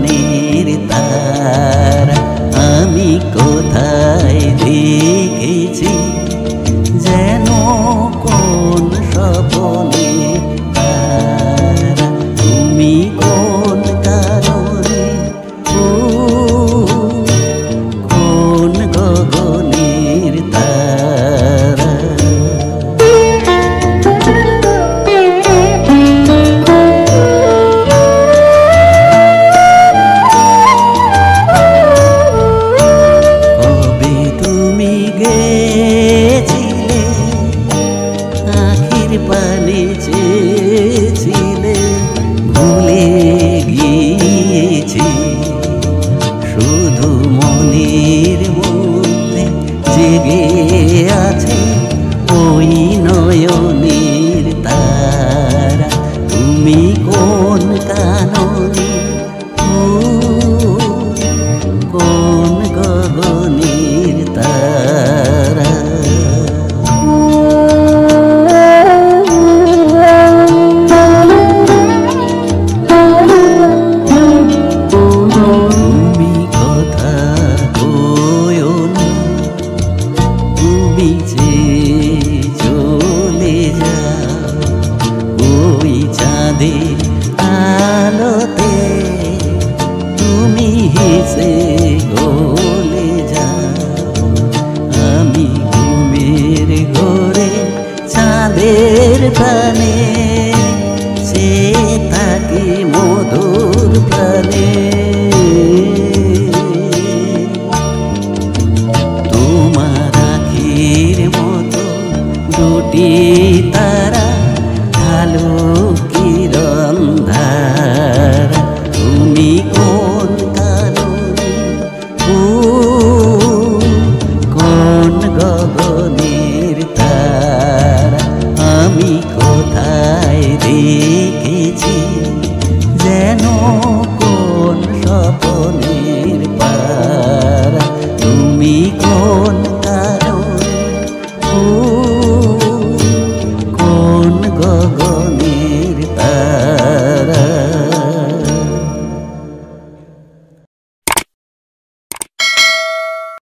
মনের তারা। আমি কোথায় দেখেছি? পানে চেয়েছিলে ভুলে গিয়েছি। শুধু মনের মধ্যে জেগে আছে ওই প্রাণে সে থাকি মধুর প্রাণে। তোমার আখির মতো দুটি তারা আলো